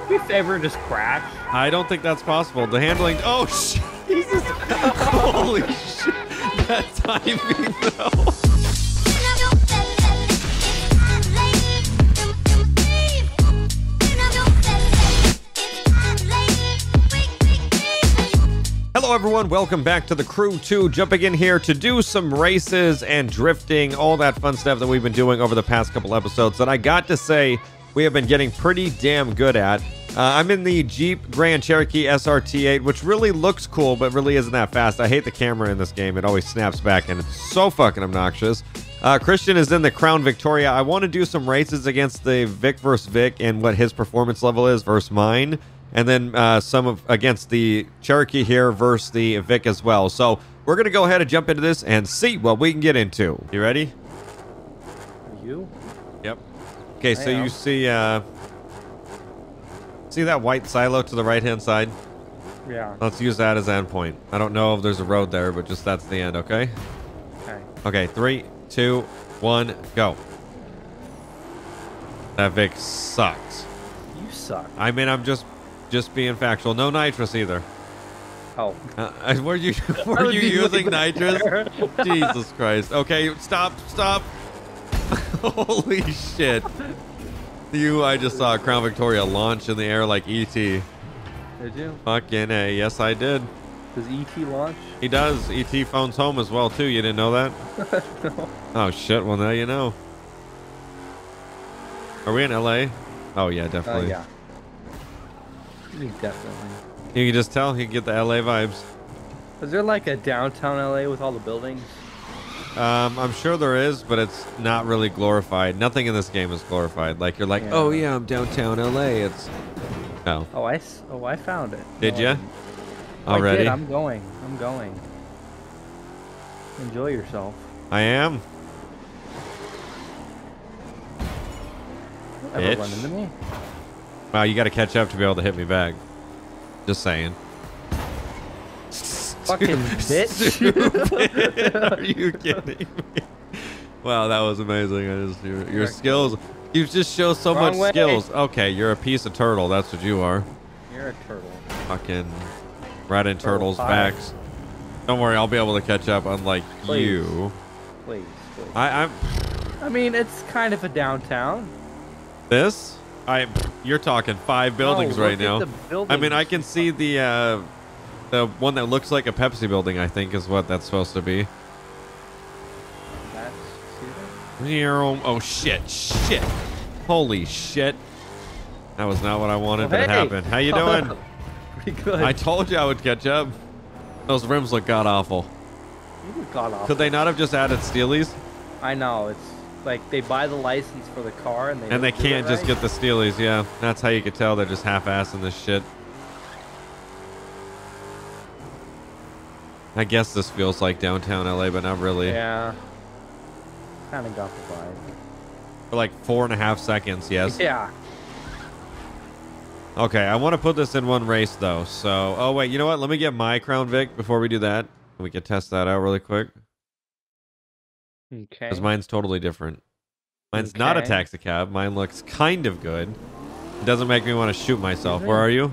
Do me a favor just crash. I don't think that's possible. The handling. Oh, shit. Jesus. Holy shit. That timing, though. Hello, everyone. Welcome back to the Crew 2. Jumping in here to do some races and drifting, all that fun stuff that we've been doing over the past couple episodes that I got to say we have been getting pretty damn good at. Uh, I'm in the Jeep Grand Cherokee SRT8, which really looks cool, but really isn't that fast. I hate the camera in this game. It always snaps back, and it's so fucking obnoxious. Uh, Christian is in the Crown Victoria. I want to do some races against the Vic versus Vic and what his performance level is versus mine and then uh, some of against the Cherokee here versus the Vic as well. So we're gonna go ahead and jump into this and see what we can get into. You ready? You? Okay, so you see uh, see that white silo to the right hand side? Yeah. Let's use that as an endpoint. I don't know if there's a road there, but just that's the end. Okay. Okay. Okay. Three, two, one, go. That Vic sucks. You suck. I mean, I'm just just being factual. No nitrous either. Oh. Uh, were you were you using nitrous? Jesus Christ. Okay, stop, stop. Holy shit. You, I just saw Crown Victoria launch in the air like ET. Did you? Fucking A. Yes, I did. Does ET launch? He does. ET phones home as well, too. You didn't know that? no. Oh, shit. Well, now you know. Are we in LA? Oh, yeah, Uh, definitely. yeah. You Definitely. You can just tell. You can get the LA vibes. Is there like a downtown LA with all the buildings? Um, I'm sure there is, but it's not really glorified. Nothing in this game is glorified. Like you're like, Yeah. oh yeah, I'm downtown LA. It's no. Oh, I, oh, I found it. Did No, I ya? didn't. Oh, I Already, did. I'm going. I'm going. Enjoy yourself. I am. Ever run into me? Wow, you got to catch up to be able to hit me back. Just saying. Fucking bitch. Are you kidding me? Wow, that was amazing. I just your, your skills. You just show so Wrong much way. skills. Okay, you're a piece of turtle. That's what you are. You're a turtle. Fucking right in Turtle turtles' backs. Don't worry, I'll be able to catch up. Unlike Please. you. Please, please. I, I'm I mean, it's kind of a downtown. this. I. You're talking five buildings No, right now. the I mean, I can see the uh, the one that looks like a Pepsi building. I think is what that's supposed to be. That's. Oh shit! Shit! Holy shit! That was not what I wanted Well, to hey. happen. How you doing? Pretty good. I told you I would catch up. Those rims look god awful. You got off. Could they not have just added Steelies? I know it's like they buy the license for the car and they And they can't just right. get the Steelies, yeah. That's how you could tell they're just half-assing this shit. I guess this feels like downtown LA, but not really. Yeah. Kind of got the vibe. For like four and a half seconds, yes. Yeah. Okay, I want to put this in one race though. So, oh wait, you know what? Let me get my Crown Vic before we do that. We can test that out really quick Okay. because mine's totally different. Mine's not a Okay. taxi cab. Mine looks kind of good. It doesn't make me want to shoot myself. Where are you?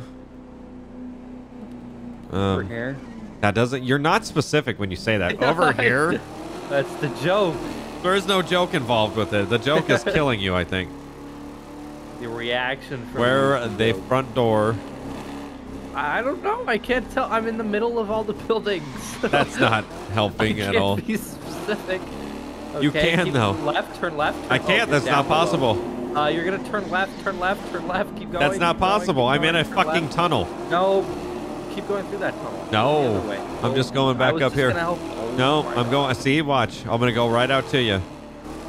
Over Um, here. That doesn't. You're not specific when you say that. Over here, That's the joke. there is no joke involved with it. The joke is killing you. I think. The reaction from Where the joke. front door? I don't know. I can't tell. I'm in the middle of all the buildings. That's not helping at all. Be specific. You can, though. Left, turn left. Turn, I oh, can't. you're That's not possible. Uh, you're gonna turn left, turn left, turn left. Keep going. That's not going, possible. keep I'm in a fucking left. tunnel. No, keep going through that tunnel. No, way. I'm just going back up here. oh No, I'm going. See, watch. I'm gonna go right out to you.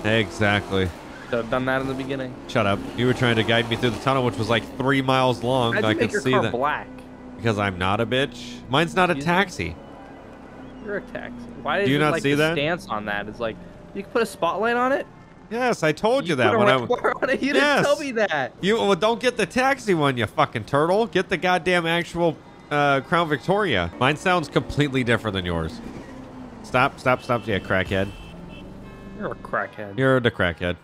Exactly. Should have done that in the beginning. Shut up. You were trying to guide me through the tunnel, which was like three miles long. How'd I could see that black? because I'm not a bitch. Mine's not a me? taxi. You're a taxi. Why did Do you not like see that? stance on that? It's like you can put a spotlight on it. Yes, I told you, that when I. red bar on it. You Yes. didn't tell me that. You well, don't get the taxi one, you fucking turtle. Get the goddamn actual uh, Crown Victoria. Mine sounds completely different than yours. Stop, stop, stop. Yeah, crackhead. You're a crackhead. You're the crackhead.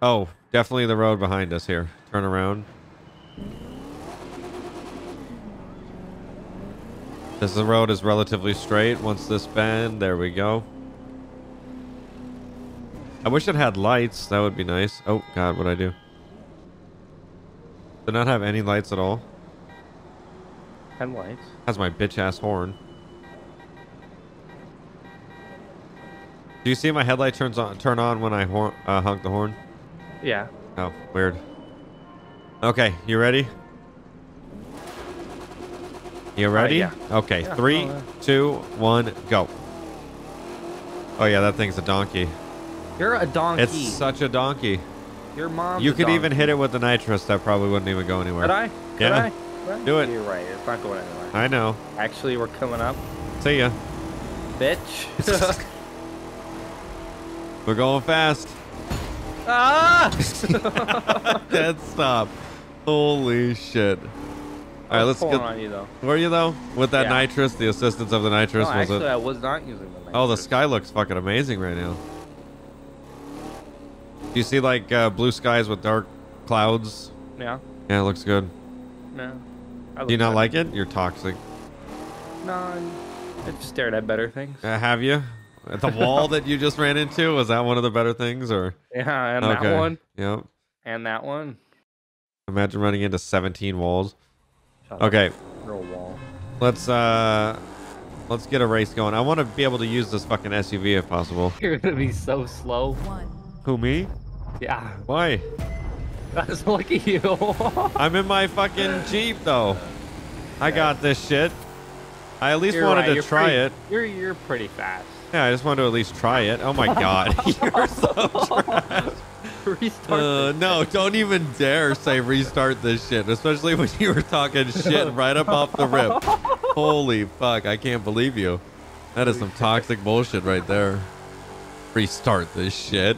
Oh, definitely the road behind us here. Turn around. This the road is relatively straight. Once this bend, there we go. I wish it had lights. That would be nice. Oh, God, what'd I do? Did not have any lights at all. Headlights. Has my bitch ass horn. Do you see my headlight turns on turn on when I hor uh, honk the horn? Yeah. Oh, weird. Okay, you ready? You ready? yeah. Okay, Yeah, three, oh, yeah. two, one, go. Oh yeah, that thing's a donkey. You're a donkey. It's such a donkey. Your mom. you could even hit it with the nitrous. That probably wouldn't even go anywhere. Could I? Could Yeah. I? I? Do it. You're right. It's not going anywhere. I know. Actually, we're coming up, See ya. bitch. We're going fast. ah! Dead stop. Holy shit. All right, let's get. on you though. Were you though with that Yeah. nitrous? The assistance of the nitrous No, was actually, it? I was not using the. nitrous. Oh, the sky looks fucking amazing right now. Do you see like uh, blue skies with dark clouds? Yeah. Yeah, it looks good. No. I Do you not like it? You're toxic. No, I'm- I've stared at better things. Uh, have you? At the wall that you just ran into was that one of the better things, or Yeah, and okay? that one, Yep. and that one. Imagine running into 17 walls. Shut Okay, Real wall. let's uh, let's get a race going. I want to be able to use this fucking SUV if possible. You're gonna be so slow. One. Who me? Yeah. Why? Look at you. I'm in my fucking Jeep though. I got this shit. I at least You're wanted right, to you're try pretty- it. You're you're pretty fast. Yeah, I just wanted to at least try it. Oh my god, you're so trash. Restart. Uh, no, don't even dare say restart this shit, especially when you were talking shit right up off the rip. Holy fuck, I can't believe you. That is some toxic bullshit right there. Restart this shit.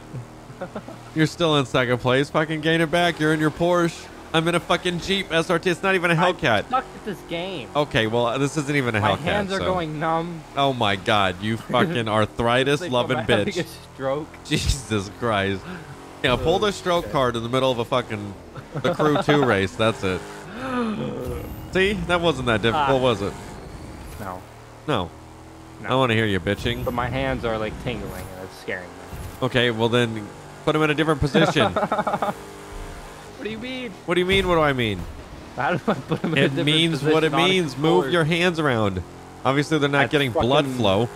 You're still in second place. Fucking gain it back. You're in your Porsche. I'm in a fucking Jeep SRT. It's not even a I'm Hellcat. stuck at this game. Okay, well, this isn't even a My Hellcat. hands are so- going numb. Oh my god, you fucking arthritis loving I'm having bitch. a stroke. Jesus Christ. Yeah, pull the stroke shit. card in the middle of a fucking the crew two race. That's it. See, that wasn't that difficult, Ah. was it? No, No. I no. want to hear you bitching. But my hands are like tingling and it's scaring me. Okay, well then, put him in a different position. What do you mean? what do you mean? What do I mean? How do I put them in a It different means what it position on a means. Move your hands around. Obviously, they're not That's getting blood flow.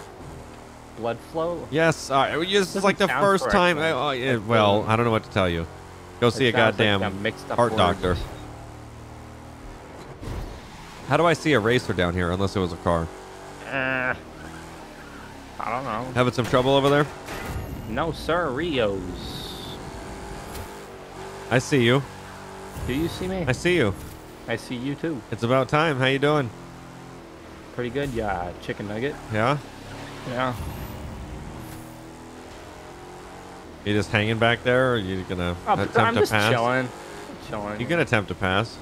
blood flow. Yes, uh, this is like the first correct, time. though. I, oh, yeah, well, uh, I don't know what to tell you. Go see a It sounds like goddamn a mixed up heart words. doctor. How do I see a racer down here unless it was a car? Uh, I don't know. Having some trouble over there? No, sir, Rios. I see you. Do you see me? I see you. I see you too. It's about time. How you doing? Pretty good, yeah. Chicken nugget. Yeah? Yeah. You just hanging back there, or you gonna Oh, attempt I'm to just pass? chilling. Chilling. You can attempt to pass.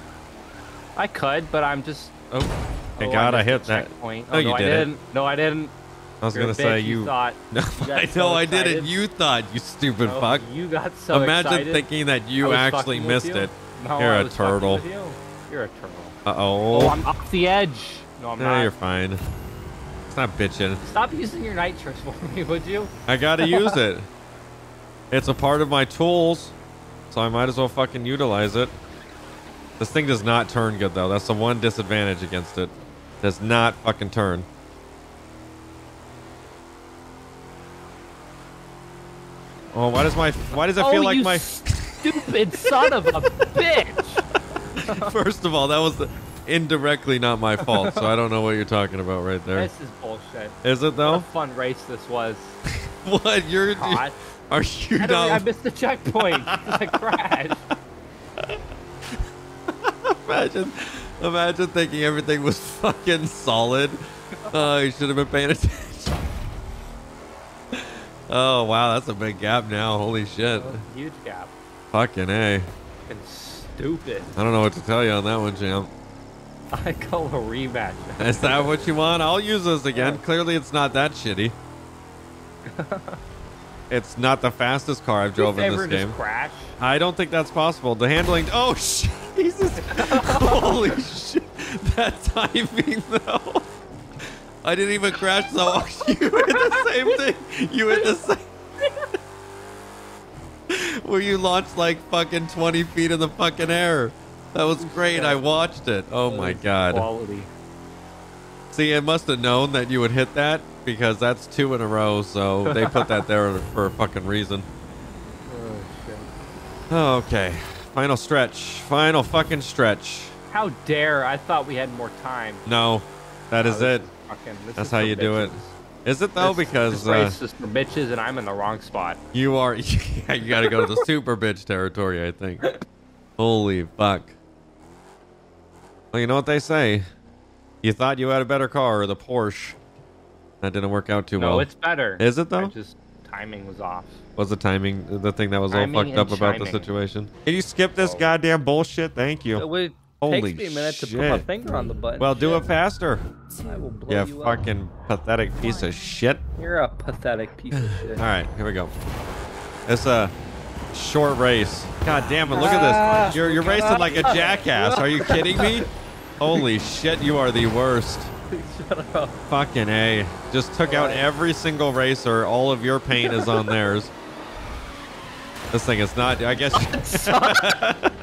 I could, but I'm just. Oh, thank oh, God I, missed hit the that. checkpoint. No, oh, you no, I didn't. didn't. No, I didn't. I was You're gonna say bitch, you. thought. No, You I so I didn't. You thought, you stupid Oh, fuck. You got so Imagine excited. thinking that you actually missed you. it. No, You're I a turtle. you. You're a turtle. Uh Oh, oh. I'm off the edge. No, I'm No, not. you're fine. It's not bitching. Stop using your nitrous for me, would you? I gotta use it. It's a part of my tools, so I might as well fucking utilize it. This thing does not turn good though. That's the one disadvantage against it. Does not fucking turn. Oh, why does my why does it oh, feel like my stupid son of a bitch! First of all, that was indirectly not my fault, so I don't know what you're talking about right there. This is bullshit. Is it What a though? fun race this was. What? You're God. are you I, don't- I missed the checkpoint. I crashed. Imagine, imagine thinking everything was fucking solid. Oh, you should have been paying attention. Oh wow, that's a big gap now. Holy shit. Huge gap. Fucking a. Fucking stupid. I don't know what to tell you on that one, champ. I call a rematch. Is that what you want? I'll use this again. Clearly, it's not that shitty. it's not the fastest car I've drove in ever this game. crash? I don't think that's possible. The handling. Oh shit! Jesus! Holy shit! That timing though. I didn't even crash though. you hit the same thing. You hit the same. Where you launched like fucking 20 feet in the fucking air. That was great. I watched it. Oh my god. Quality. See, it must have known that you would hit that because that's two in a row. So they put that there for a fucking reason. Oh, shit. Okay. Final stretch. Final fucking stretch. How dare! I thought we had more time. No, that is it. Fucking, That's how you do it. Is it though? This- because this uh, for bitches, and I'm in the wrong spot. you are, yeah, you got to go to the super bitch territory. I think. Holy fuck. Well, you know what they say. You thought you had a better car, or the Porsche. That didn't work out too No, well. it's better. Is it I though? just timing was off. Was the timing the thing that was all fucked up and about the situation? Can you skip this Oh. goddamn bullshit? Thank you. It would Holy takes me a minute to put my finger on the button. Well, do Shit. it faster. I will blow You you, up. fucking pathetic piece of shit. You're a pathetic piece of shit. All right, here we go. It's a short race. God damn it! Look at Ah. this. You're you're racing like a jackass. Are you kidding me? Holy shit! You are the worst. Shut up. Fucking a. Just took out every single racer. All of your paint is on theirs. This thing is not. I guess.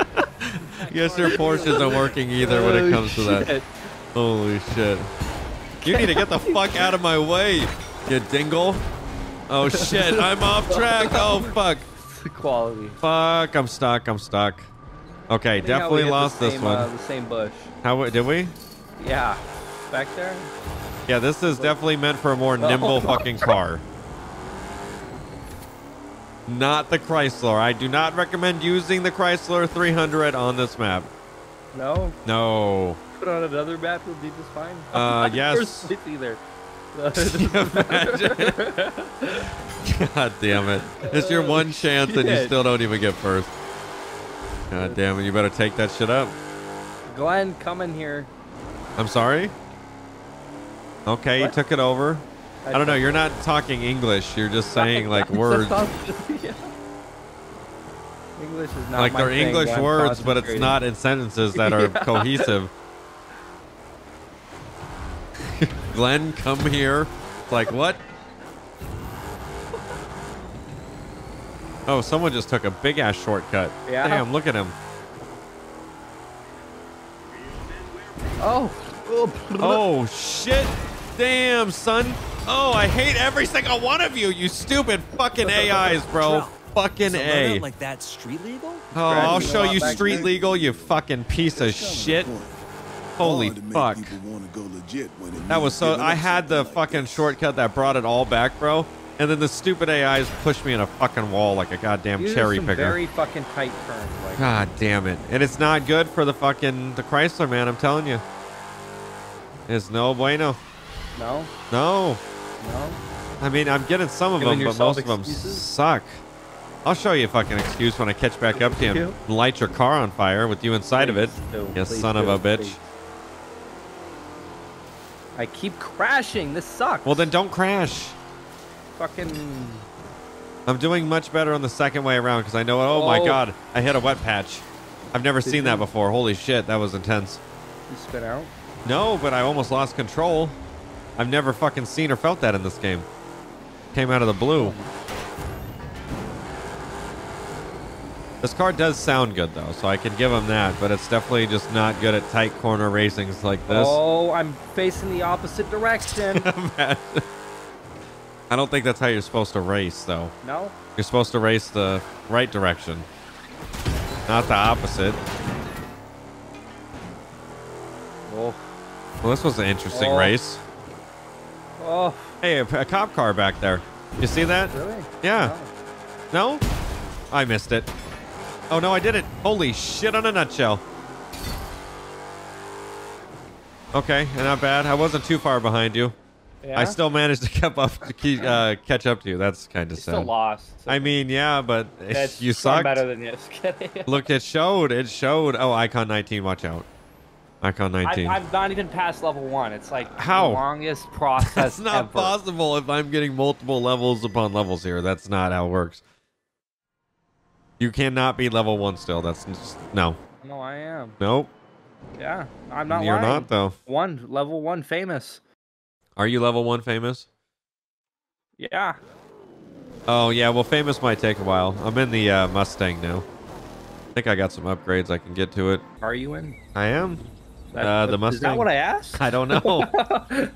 Guess your Porsche isn't working either when it Oh, comes to that. Holy shit. You need to get the fuck out of my way, you dingle. Oh shit, I'm off track. Oh fuck. The quality. Fuck, I'm stuck. I'm stuck. Okay, definitely lost this one. Uh, the same bush. How did we? Yeah. Back there? Yeah, this is definitely meant for a more Oh, nimble my fucking car. Not the Chrysler. I do not recommend using the Chrysler 300 on this map. No? No. Put on another map, it'll be just fine. Uh, yes. Either. God damn it. It's your one chance and you still don't even get first. God damn it. You better take that shit up. Glenn, come in here. I'm sorry? Okay, you took it over. I don't know. You're not talking English. You're just saying like words. Yeah. English is not Like they're thing, English words, but it's not in sentences that are Yeah. cohesive. Glenn, come here. It's like, what? Oh, someone just took a big ass shortcut. Yeah? Damn, look at him. Oh. Oh. Oh, shit. Damn, son. Oh, I hate every single one of you, you stupid fucking AIs, bro. Fucking Is a A. like that street legal? Oh, I'll show you street there. legal, you fucking piece of shit. Holy Hard to make fuck. go legit when it That was so. I had the like fucking this. shortcut that brought it all back, bro. And then the stupid AIs pushed me in a fucking wall like a goddamn These are cherry some picker. very fucking tight turns. Like, God damn it. And it's not good for the fucking the Chrysler, man. I'm telling you. It's no bueno. no, No. No. I mean, I'm getting some of Giving them, but most of them excuses? suck. I'll show you a fucking excuse when I catch back up to you You? and light your car on fire with you inside of it. Please You please son of a bitch. please. I keep crashing. This sucks. Well, then don't crash. fucking. I'm doing much better on the second way around because I know, oh, my Oh. god, I hit a wet patch. I've never Did seen that before. Holy shit, that was intense. You spit out. No, but I almost lost control. I've never fucking seen or felt that in this game. Came out of the blue. This car does sound good though, so I can give him that, but it's definitely just not good at tight corner racings like this. Oh, I'm facing the opposite direction. I don't think that's how you're supposed to race though. no. You're supposed to race the right direction, not the opposite. Oh. Well, this was an interesting Oh. race. Oh. Hey, a, a cop car back there. You see that? Really? Yeah. Oh. No? I missed it. Oh, no, I did it. Holy shit on a nutshell. Okay, not bad. I wasn't too far behind you. Yeah. I still managed to keep up, to keep, uh, catch up to you. That's kind of sad. Still lost. I mean, yeah, but you sucked. better than you. Look, it showed. It showed. Oh, Icon 19. Watch out. Icon 19. I, I've not even passed level one. It's like How? the longest process That's not ever. possible if I'm getting multiple levels upon levels here. That's not how it works. You cannot be level one still. That's just, no. No, I am. Nope. Yeah, I'm not You're lying. not though. One level one famous. Are you level one famous? Yeah. Oh yeah, well famous might take a while. I'm in the uh, Mustang now. I think I got some upgrades I can get to it. Are you in? I am. That- Uh, the Is Mustang? that what I asked? I don't know.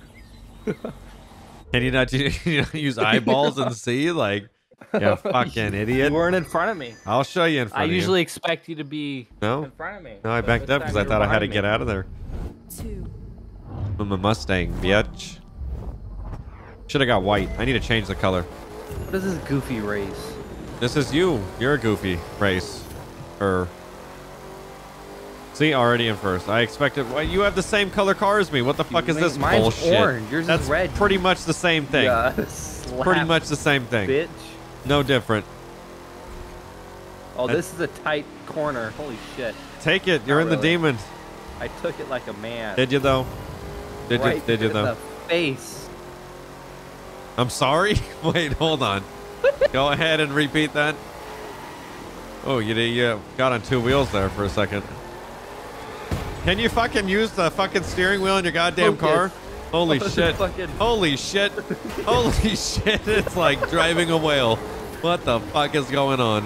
Can you not you know, use eyeballs and see? Like, yeah, fucking idiot. You weren't in front of me. I'll show you in front I of you. I usually expect you to be No? in front of me. No, I backed up because I thought I had to get out of there. Two. I'm a Mustang, bitch. Should have got white. I need to change the color. What is this goofy race? This is you. You're a goofy race. Or. See, already in first. I expected. Well, you have the same color car as me. What the fuck is this mine's bullshit? orange. Yours is That's red. pretty much the same thing. Yeah, Pretty much the same thing. bitch. No different. Oh, this is a tight corner. Holy shit! Take it. You're Not in the really. demon. I took it like a man. Did you though? Did right you? Did you though? The face. I'm sorry. Wait, hold on. Go ahead and repeat that. Oh, you you got on two wheels there for a second. Can you fucking use the fucking steering wheel in your goddamn car? Focus. Holy Focus, shit. fucking- Holy shit. Holy shit. It's like driving a whale. What the fuck is going on?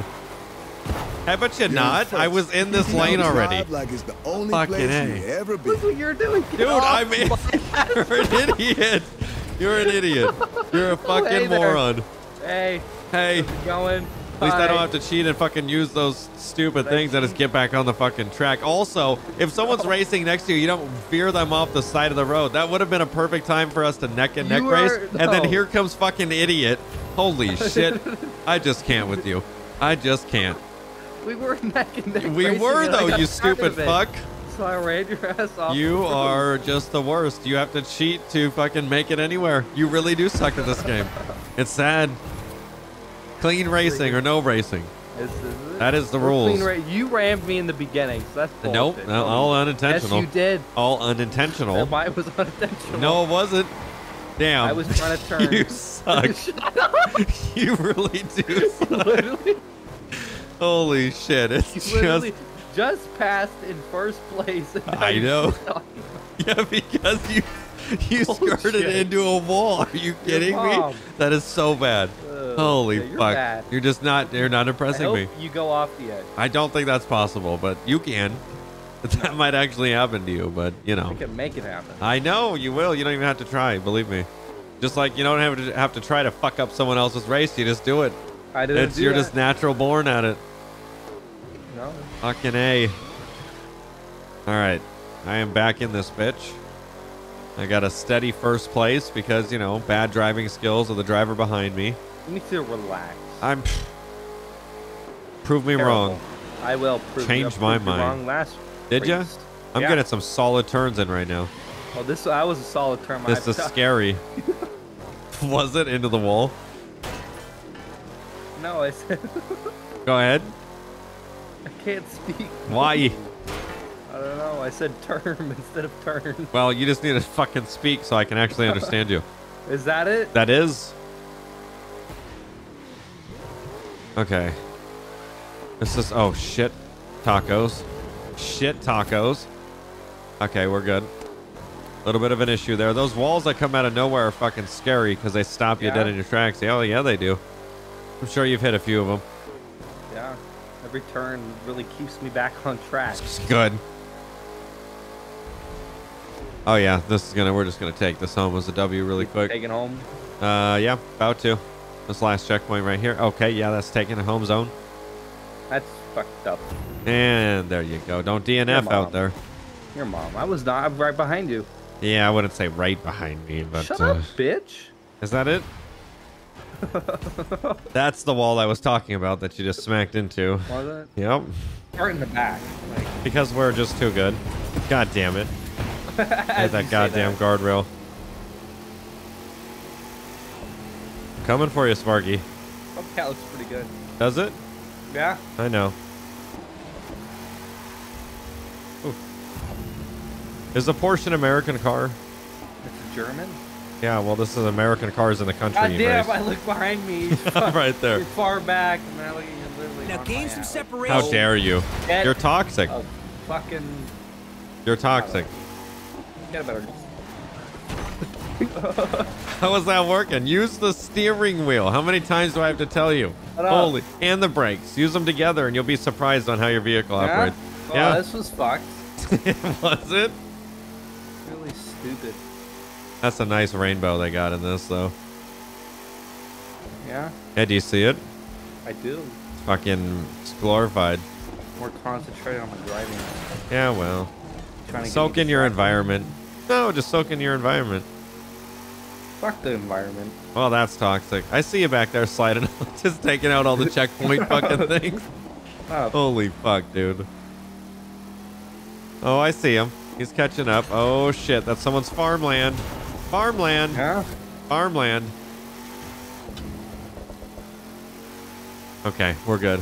How about you You're not? I was in this Now lane already. Like it's the only Fucking place A. you ever Look what you're doing. Get Dude, I mean, my- you're an idiot. You're an idiot. You're a Oh, hey fucking moron. Hey, Hey. going. At least I don't have to cheat and fucking use those stupid things. I just get back on the fucking track. Also, if someone's racing next to you, you don't veer them off the side of the road. That would have been a perfect time for us to neck and neck You race. are- And then no. here comes fucking idiot. Holy shit. I just can't with you. I just can't. We were neck and neck. We racing were and I though, got you tired stupid of it. fuck. So I ran your ass off. You the road. are just the worst. You have to cheat to fucking make it anywhere. You really do suck at this game. It's sad. Clean racing or no racing. This is it. That is the rules. you rammed me in the beginning, so that's Nope, bullshit. no, all Yes, unintentional. you did. All unintentional. And mine was unintentional. No, it wasn't. Damn. I was trying to turn. you suck. You really do. suck. literally, Holy shit! It's you just just passed in first place. I know. yeah because you you skirted Bullshit. into a wall. Are you kidding me? That is so bad. Ugh, Holy yeah, you're fuck! bad. You're just not. You're not impressing me. you go off the edge. I don't think that's possible, but you can. That might actually happen to you, but you know. I can make it happen. I know you will. You don't even have to try. Believe me. Just like you don't have to have to try to fuck up someone else's race. You just do it. I didn't It's do you're that. just natural born at it. no. Fucking a. All right, I am back in this bitch. I got a steady first place because you know bad driving skills of the driver behind me. You need to relax. I'm. Prove me Terrible. wrong. I will prove Change my proved you mind. Wrong last Did you? I'm Yeah. getting some solid turns in right now. Oh, this I was a solid turn. This is scary. Was it into the wall? No, I said Go ahead. I can't speak. Why? I don't know. I said term instead of turn. Well, you just need to fucking speak so I can actually understand you. Is that it? That is. Okay. This is. Oh, shit. Tacos. Shit tacos. Okay, we're good. A little bit of an issue there. Those walls that come out of nowhere are fucking scary because they stop you Yeah? dead in your tracks. Oh, yeah, they do. I'm sure you've hit a few of them. Yeah. Every turn really keeps me back on track. It's good. Oh, yeah. This is gonna. We're just gonna take this home as a W really quick. Taking home. Uh, yeah, about to. This last checkpoint right here. Okay, yeah, that's taking a home zone. That's fucked up. And there you go. Don't DNF out there. Your mom. I was not I'm right behind you. Yeah, I wouldn't say right behind me, but Shut uh, up, bitch. is that it? That's the wall I was talking about that you just smacked into. Was Yep. it? Right in the back. Like, Because we're just too good. God damn it. Hit that goddamn that. guardrail. Coming for you, Sparky. Oh, that looks pretty good. Does it? Yeah. I know. Ooh. Is the Porsche an American car? It's a German. Yeah, well, this is American cars in the country. God damn! race. I look behind me. right there. You're far back, and I look at you literally. Now gain some separation. How oh. dare you? Get You're toxic. fucking. You're toxic. Get a better. How is that working? Use the steering wheel. How many times do I have to tell you? Holy. And the brakes. Use them together and you'll be surprised on how your vehicle Yeah? operates. Well, Yeah. this was fucked. Was it? Really stupid. That's a nice rainbow they got in this, though. Yeah, Yeah, do you see it? I do. It's fucking it's glorified. More concentrated on my driving. Yeah, well. Soak in your environment. No, just soak in your environment. Fuck the environment. Well, that's toxic. I see you back there sliding, just taking out all the checkpoint fucking things. Oh, Holy fuck, dude. Oh, I see him. He's catching up. Oh shit, that's someone's farmland. Farmland. yeah. Farmland. Okay, we're good.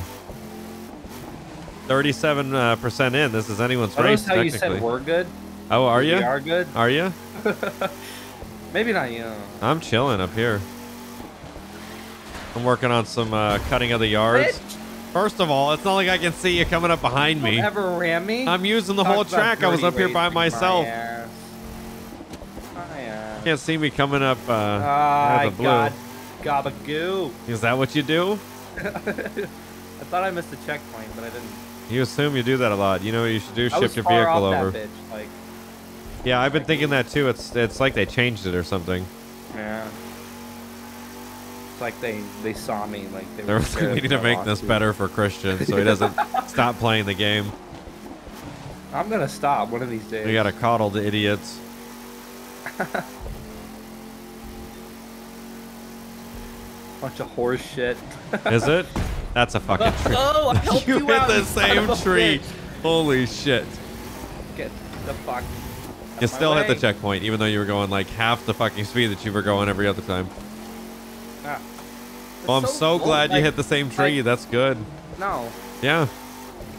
37% uh, in. This is anyone's I race, noticed how you said we're good. Oh, are you? We are good. Are you? Maybe not you. I'm chilling up here. I'm working on some uh, cutting of the yards. Bitch, First of all, it's not like I can see you coming up behind me. ever ram me? I'm using the Talk whole track. I was up here by myself. My ass. My ass. Can't see me coming up uh, Ah, the blue. God. Gabagoo. Is that what you do? I thought I missed a checkpoint, but I didn't. You assume you do that a lot. You know what you should do? Shift your vehicle off over. That bitch. Like, Yeah, I've been thinking that too. It's it's like they changed it or something. yeah. It's like they they saw me. Like they were like, we need to make this lawsuit. better for Christian so he doesn't stop playing the game. I'm gonna stop one of these days. We gotta coddle the idiots. bunch of horse shit. Is it? That's a fucking tree. oh, I helped you you, hit out, the same tree. Holy shit. Get the fuck. You still hit the checkpoint, even though you were going like half the fucking speed that you were going every other time. Ah. Well, I'm so, cool, glad you hit the same tree. like- That's good. No, Yeah.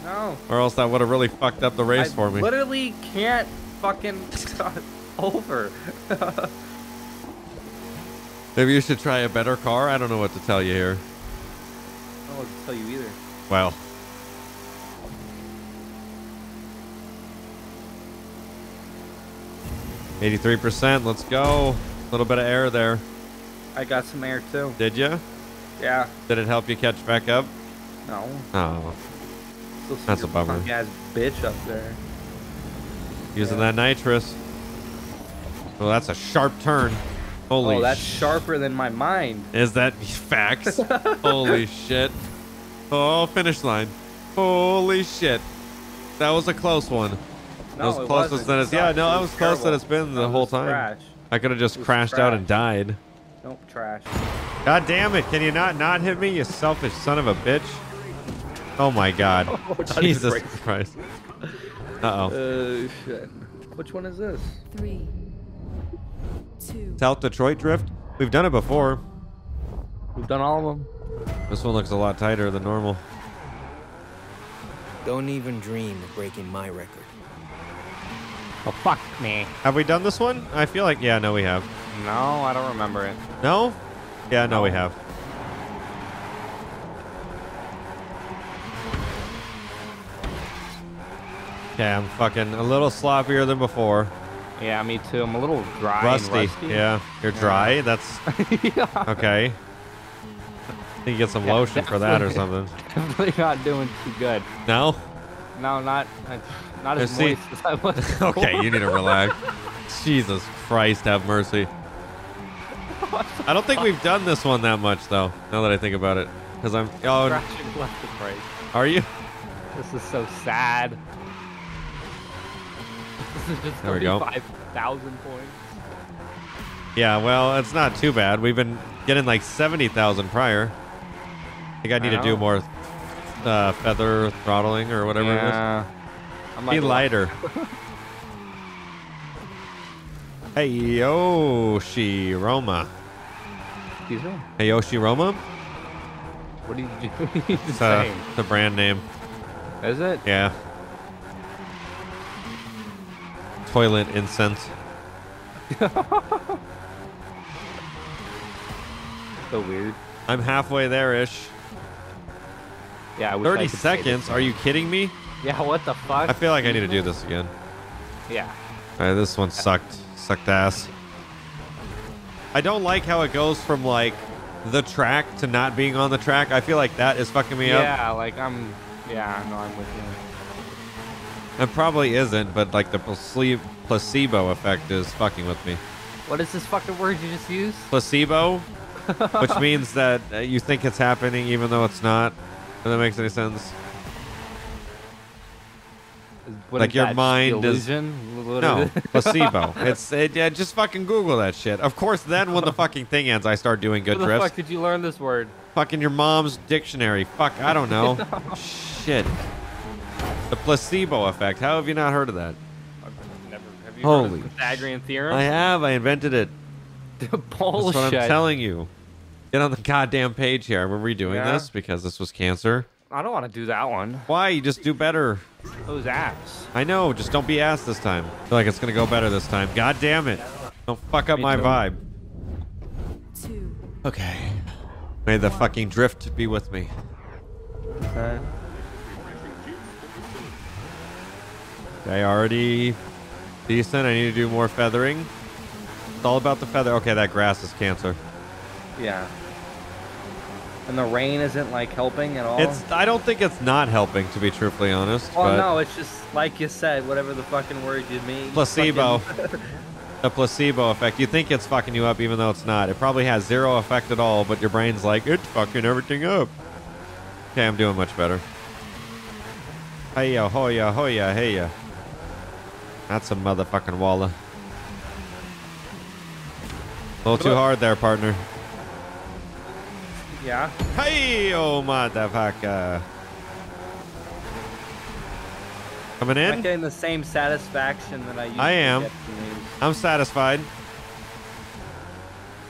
no. Or else that would have really fucked up the race I for me. I literally can't fucking stop over. Maybe you should try a better car. I don't know what to tell you here. I don't know what to tell you either. Well. Eighty-three percent. Let's go. A little bit of air there. I got some air too. Did you? Yeah. Did it help you catch back up? No. Oh, That's a bummer. ass bitch up there. using Yeah. that nitrous. Well, that's a sharp turn. Holy. oh, that's sh- sharper than my mind. Is that facts? Holy shit. Oh, finish line. Holy shit. That was a close one. That was it closest wasn't. than it's. Yeah, no, It that was close that terrible. it's been the whole time. Trash. I could have just It was crashed out and trash. died. Nope, trash. God damn it. Can you not not hit me, you selfish son of a bitch? Oh my god. Not even Jesus. Christ. Uh-oh. Uh, shit. Which one is this? Three, two, South Detroit Drift? We've done it before. We've done all of them. This one looks a lot tighter than normal. Don't even dream of breaking my record. Oh, fuck me. Have we done this one? I feel like, yeah, no, we have. No, I don't remember it. No? Yeah, no, we have. Okay, I'm fucking a little sloppier than before. Yeah, me too. I'm a little dry Rusty. and rusty. Yeah, you're dry. That's yeah. okay. You get some Yeah, lotion for that or definitely. something. Definitely not doing too good. No? No, not not as Uh, see- moist as I was. Okay, you need to relax. Jesus Christ, have mercy. I don't think we've done this one that much though. Now that I think about it, because I'm. Oh, Crashing left and right. are you? This is so sad. This is just There we go. 35,000 points. Yeah. Well, it's not too bad. We've been getting like seventy thousand prior. I think I need to do more uh, feather throttling or whatever yeah. I'm. Be lighter. hey Yoshi Roma. Excuse me? Hey Yoshi Roma. What did you do? He's It's uh, saying. the brand name. Is it? Yeah. Toilet incense. So weird. I'm halfway there ish. Yeah, I wish I 30 could say the seconds? Are you kidding me? Yeah, what the fuck? I feel like I need to do this again. Yeah. This one sucked. Sucked ass. I don't like how it goes from like the track to not being on the track. I feel like that is fucking me up. Yeah, like I'm. Yeah, no, I'm with you. It probably isn't, but like the place- placebo effect is fucking with me. What is this fucking word you just used? Placebo, which means that uh, you think it's happening even though it's not. If that makes any sense. What Like your mind is- illusion? What No, placebo. It's it, yeah, just fucking Google that shit. Of course, then when the fucking thing ends, I start doing good Where the drifts. fuck did you learn this word? Fucking your mom's dictionary. Fuck, I don't know. Shit. The placebo effect. How have you not heard of that? I've never. Have you Holy heard of the Pythagorean theorem? I have. I invented it. Bullshit. That's what I'm telling you. Get on the goddamn page here. We're redoing Yeah. this because this was cancer. I don't want to do that one. Why? You just do better. Those ass. I know. Just don't be ass this time. I feel like it's gonna go better this time. God damn it. Don't fuck up Me my too. vibe. two, Okay. May the fucking drift be with me. Okay. I already decent. I need to do more feathering. It's all about the feather. Okay, that grass is cancer. Yeah. And the rain isn't like helping at all. It's. I don't think it's not helping, to be truthfully honest. Well, but no, it's just like you said, whatever the fucking word you mean. placebo. fucking- the placebo effect. You think it's fucking you up, even though it's not. It probably has zero effect at all, but your brain's like, it's fucking everything up. Okay, I'm doing much better. Hey ya, hoya, hoya, hey ya. That's a motherfucking walla. A little too hard there, partner. Yeah. Hey, oh motherfucker. Coming I'm in? getting the same satisfaction that I used I am. I'm satisfied.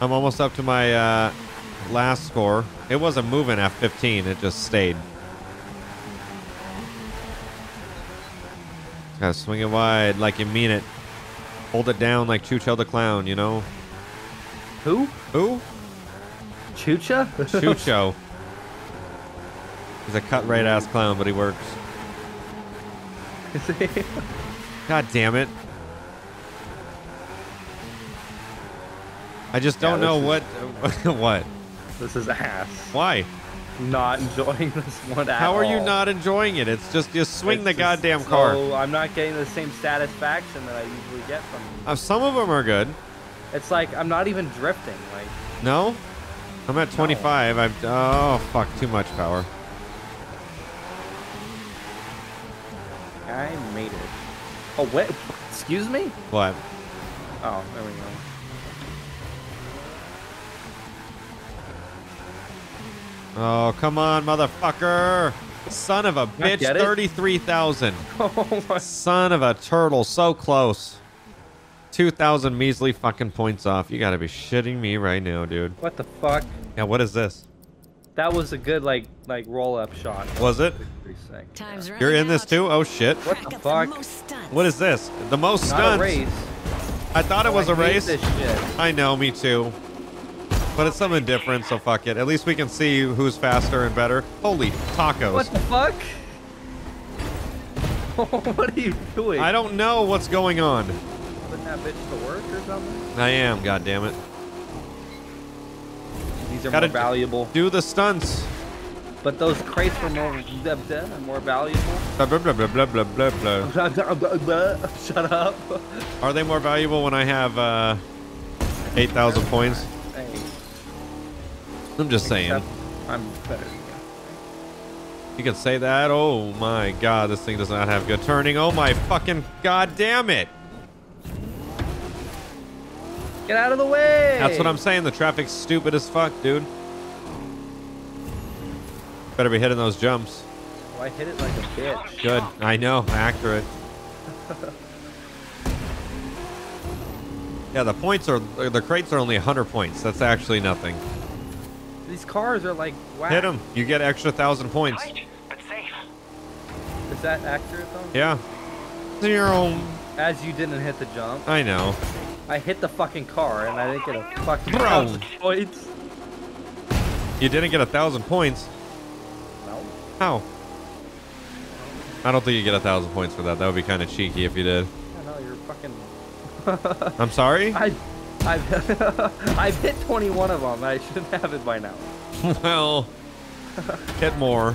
I'm almost up to my uh, last score. It wasn't moving at 15, it just stayed. Gotta swing it wide like you mean it. Hold it down like Chucho the Clown, you know? Who? Who? Chucha? Chucho. He's a cut right ass clown, but he works. God damn it. I just don't know this what. what? this is ass. Why? Not enjoying this one at How are you not enjoying it? It's just you swing It's the just goddamn car. So I'm not getting the same satisfaction that I usually get from. Uh, some of them are good. It's like I'm not even drifting. Like No? I'm at 25. I've Oh, fuck. Too much power. I made it. Oh wait, excuse me? What? Oh, there we go. Oh, come on, motherfucker. Son of a bitch. 33,000. Oh my. Son of a turtle. So close. 2,000 measly fucking points off. You gotta be shitting me right now, dude. What the fuck? Yeah, what is this? That was a good like like roll up shot. Was it? Sick. time's running You're in this too? Oh, shit. What the fuck? most. What is this? The most Not stunts. a race. I thought it Oh, was I a hate race. This shit. I know, me too. But it's something different, so fuck it. At least we can see who's faster and better. Holy tacos. What the fuck? what are you doing? I don't know what's going on. That bitch to work or something? I am, God damn it. These are Gotta more valuable. Do the stunts. But those crates were more and more valuable. Blah, blah, blah, blah, blah, blah, blah. Shut up. Are they more valuable when I have uh, 8,000 points? Hey, I'm just saying. I'm better you. You can say that. Oh my god, this thing does not have good turning. Oh my fucking god damn it. Get out of the way. That's what I'm saying. The traffic's stupid as fuck, dude. Better be hitting those jumps. Oh, I hit it like a bitch. Good. I know. Accurate. yeah, the points are the crates are only 100 points. That's actually nothing. These cars are like wow. Hit them. You get extra thousand points. But safe. Is that accurate though? Yeah. Zero. As you didn't hit the jump, I know. I hit the fucking car and I didn't get a fucking Bro. thousand points. You didn't get a thousand points. No. How? I don't think you get a thousand points for that. That would be kind of cheeky if you did. I know you're fucking. I'm sorry. I I've I've hit 21 of them. I should have it by now. well, hit more.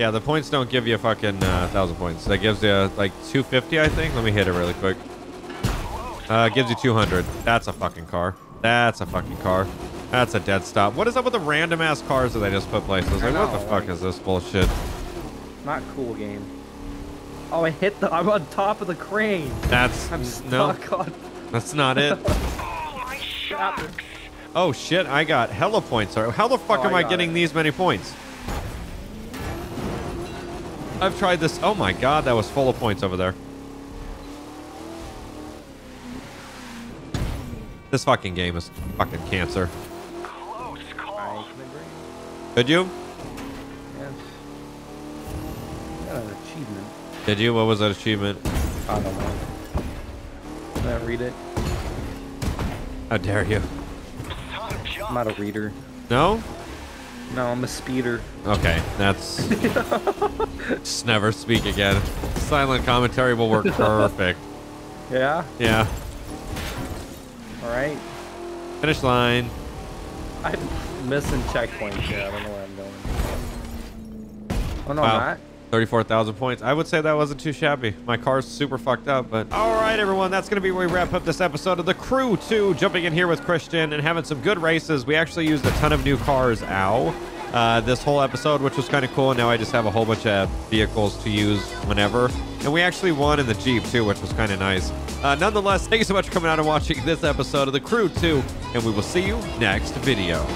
Yeah, the points don't give you a fucking uh, thousand points. That gives you like 250, I think. Let me hit it really quick. Uh, gives you 200. That's a fucking car. That's a fucking car. That's a dead stop. What is up with the random ass cars that they just put places? Like, what the know, fuck like- is this bullshit? Not cool game. Oh, I hit the. I'm on top of the crane. That's I'm no, on. that's not it. Oh shit, I got hella points. Sorry. How the fuck Oh, am I I getting it. these many points? I've tried this. Oh my god, that was full of points over there. This fucking game is fucking cancer. Can agree. Did you? Yes. Got an achievement. Did you? What was that achievement? I don't know. Can I read it? How dare you? I'm not a reader. No? No, I'm a speeder. Okay, that's... Just never speak again. Silent commentary will work perfect. Yeah. Yeah. All right. Finish line. I'm missing checkpoints. Yeah, I don't know where I'm going. Oh no, Wow. I'm not. 34,000 points. I would say that wasn't too shabby. My car's super fucked up, but all right, everyone. That's going to be where we wrap up this episode of The Crew 2. Jumping in here with Christian and having some good races. We actually used a ton of new cars, ow, uh, this whole episode, which was kind of cool. And now I just have a whole bunch of vehicles to use whenever. And we actually won in the Jeep, too, which was kind of nice. Uh, nonetheless, thank you so much for coming out and watching this episode of The Crew 2, and we will see you next video.